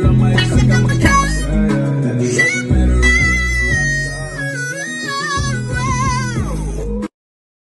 i'm my